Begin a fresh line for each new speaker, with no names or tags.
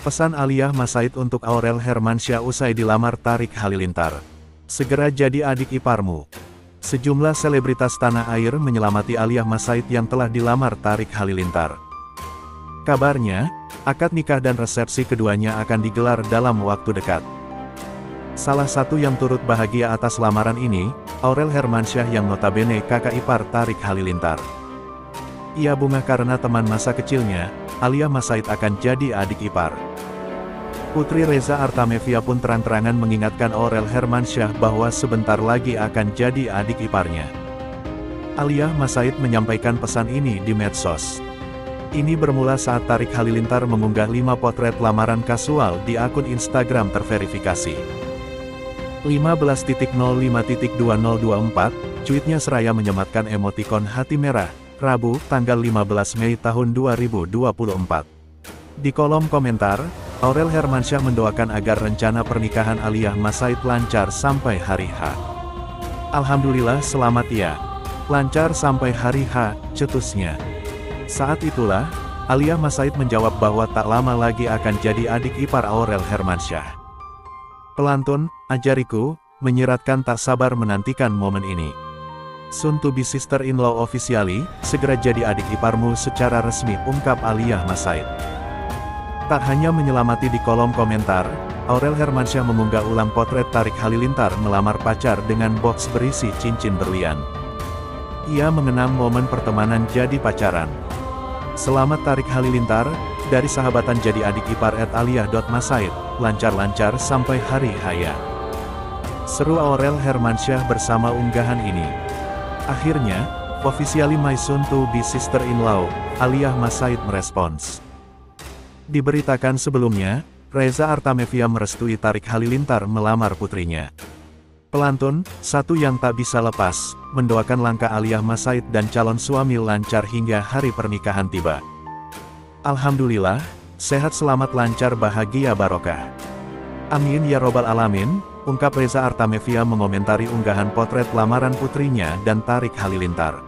Pesan Aliyah Masaid untuk Aurel Hermansyah usai dilamar Tarik Halilintar. Segera jadi adik iparmu. Sejumlah selebritas tanah air menyelamati Aliyah Masaid yang telah dilamar Tarik Halilintar. Kabarnya, akad nikah dan resepsi keduanya akan digelar dalam waktu dekat. Salah satu yang turut bahagia atas lamaran ini, Aurel Hermansyah yang notabene kakak ipar Tarik Halilintar. Ia bunga karena teman masa kecilnya, Alia Masaid akan jadi adik ipar. Putri Reza Artamevia pun terang-terangan mengingatkan Aurel Hermansyah bahwa sebentar lagi akan jadi adik iparnya. Alia Masaid menyampaikan pesan ini di medsos. Ini bermula saat Tarik Halilintar mengunggah 5 potret lamaran kasual di akun Instagram terverifikasi. 15.05.2024, cuitnya seraya menyematkan emotikon hati merah, Rabu, tanggal 15 Mei tahun 2024. Di kolom komentar, Aurel Hermansyah mendoakan agar rencana pernikahan Aliyah Masaid lancar sampai hari H. Alhamdulillah selamat ya. Lancar sampai hari H, cetusnya. Saat itulah, Aliyah Masaid menjawab bahwa tak lama lagi akan jadi adik ipar Aurel Hermansyah. Pelantun, ajariku, menyiratkan tak sabar menantikan momen ini. Soon to be sister-in-law officially, segera jadi adik iparmu secara resmi, ungkap Aliyah Masaid. Tak hanya menyelamati di kolom komentar, Aurel Hermansyah mengunggah ulang potret Tarik Halilintar melamar pacar dengan box berisi cincin berlian. Ia mengenang momen pertemanan jadi pacaran. Selamat Tarik Halilintar, dari sahabatan jadi adik ipar at aliyah.masaid, lancar-lancar sampai hari haya. Seru Aurel Hermansyah bersama unggahan ini. Akhirnya, officially my soon to be sister-in-law, Aliyah Masaid merespons. Diberitakan sebelumnya, Reza Artamevia merestui Tarik Halilintar melamar putrinya. Pelantun, satu yang tak bisa lepas, mendoakan langkah Aliyah Masaid dan calon suami lancar hingga hari pernikahan tiba. Alhamdulillah, sehat selamat lancar bahagia barokah. Amin ya robbal alamin, ungkap Reza Artamevia mengomentari unggahan potret lamaran putrinya dan Tarik Halilintar.